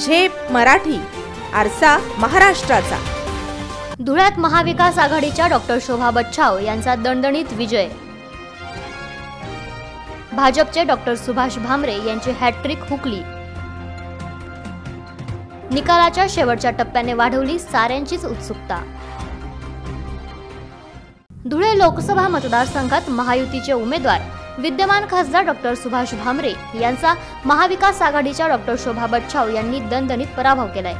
झेप मराठी आरसा महाराष्ट्राचा. धुळ्यात महाविकास आघाडीच्या डॉक्टर शोभा बच्छाव यांचा दणदणीत विजय. भाजपचे डॉक्टर सुभाष भामरे यांची हॅट्रिक हुकली. निकालाच्या शेवटच्या टप्प्याने वाढवली साऱ्यांचीच उत्सुकता. धुळे लोकसभा मतदारसंघात महायुतीचे उमेदवार विद्यमान खासदार डॉक्टर सुभाष भामरे यांचा महाविकास आघाडीच्या डॉक्टर शोभा बच्छाव यांनी दणदणीत पराभव केलाय.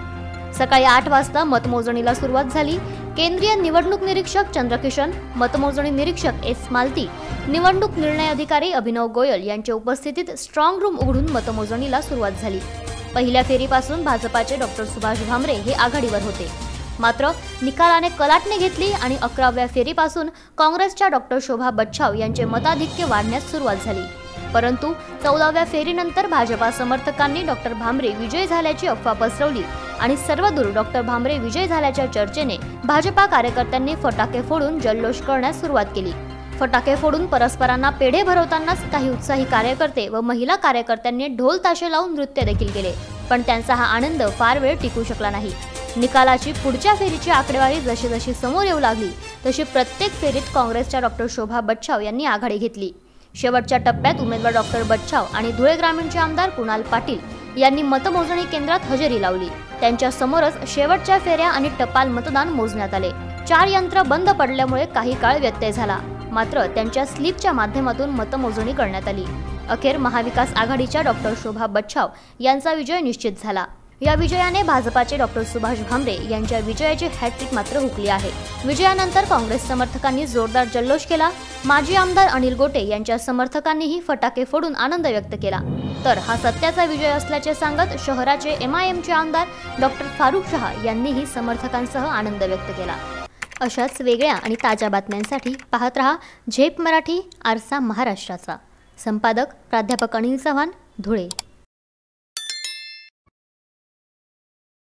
सकाळी आठ वाजता मतमोजणीला सुरुवात झाली. केंद्रीय निवडणूक निरीक्षक चंद्रकिशन मतमोजणी निरीक्षक एस मालती निवडणूक निर्णय अधिकारी अभिनव गोयल यांच्या उपस्थितीत स्ट्रॉंग रूम उघडून मतमोजणीला सुरुवात झाली. पहिल्या फेरीपासून भाजपाचे डॉक्टर सुभाष भामरे हे आघाडीवर होते. मात्र निकालाने कलाटणी घेतली आणि अकराव्या फेरीपासून काँग्रेसच्या डॉक्टर शोभा बच्छाव यांचे मताधिक्य वाढण्यास सुरुवात झाली. परंतु चौदाव्या फेरीनंतर भाजपा समर्थकांनी डॉक्टर भामरे विजय झाल्याची अफवा पसरवली आणि सर्वदूर डॉक्टर भामरे विजय झाल्याच्या चर्चेने भाजपा कार्यकर्त्यांनी फटाके फोडून जल्लोष करण्यास सुरुवात केली. फटाके फोडून परस्परांना पेढे भरवतानाच काही उत्साही कार्यकर्ते व महिला कार्यकर्त्यांनी ढोल ताशे लावून नृत्य देखील केले. पण त्यांचा हा आनंद फार वेळ टिकू शकला नाही. निकालाची पुढच्या फेरीची आकडेवारी जशी जशी समोर येऊ लागली तशी प्रत्येक फेरीत काँग्रेसच्या डॉक्टर शोभा बच्छाव यांनी आघाडी घेतली. शेवटच्या टप्प्यात उमेदवार डॉक्टर बच्छाव आणि धुळे ग्रामीणचे आमदार कुणाल पाटील यांनी मतमोजणी केंद्रात हजेरी लावली. त्यांच्या समोरच शेवटच्या फेऱ्या आणि टपाल मतदान मोजण्यात आले. चार यंत्र बंद पडल्यामुळे काही काळ व्यत्यय झाला. मात्र त्यांच्या स्लिपच्या माध्यमातून मतमोजणी करण्यात आली. अखेर महाविकास आघाडीच्या डॉक्टर शोभा बच्छाव यांचा विजय निश्चित झाला. या विजयाने भाजपाचे डॉक्टर सुभाष भामरे यांच्या विजयाची हॅट्रिक मात्र हुकली आहे. विजयानंतर काँग्रेस समर्थकांनी जोरदार जल्लोष केला. माजी आमदार अनिल गोटे यांच्या समर्थकांनीही फटाके फोडून आनंद व्यक्त केला. तर हा सत्याचा विजय असल्याचे सांगत शहराचे एम आय एमचे आमदार डॉक्टर फारुख शहा यांनीही समर्थकांसह आनंद व्यक्त केला. अशाच वेगळ्या आणि ताज्या बातम्यांसाठी पाहत रहा झेप मराठी आरसा महाराष्ट्राचा. संपादक प्राध्यापक अनिल चव्हाण धुळे.